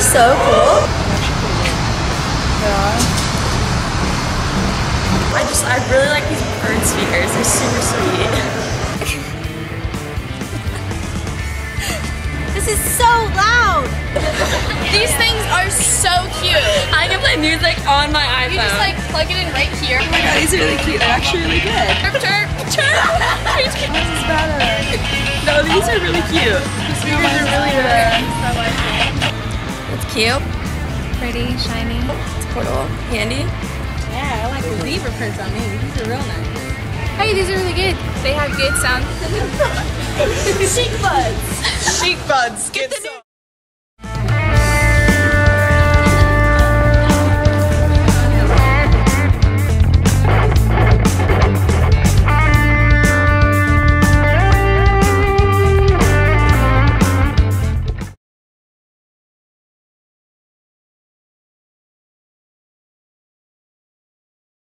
so cool. Yeah. I just, I really like these bird speakers. They're super sweet. This is so loud. These things are so cute. I can play music on my iPhone. You just like plug it in right here. Oh my god, these are really cute. They're actually really good. Chirp, chirp, chirp. This is better. No, these are really cute. The speakers are really good. Cute. Pretty, shiny. It's portable. Handy. Yeah, I like the zebra prints on me. These are real nice. Hey, these are really good. They have good sound. chicBuds. Chic buds. Get the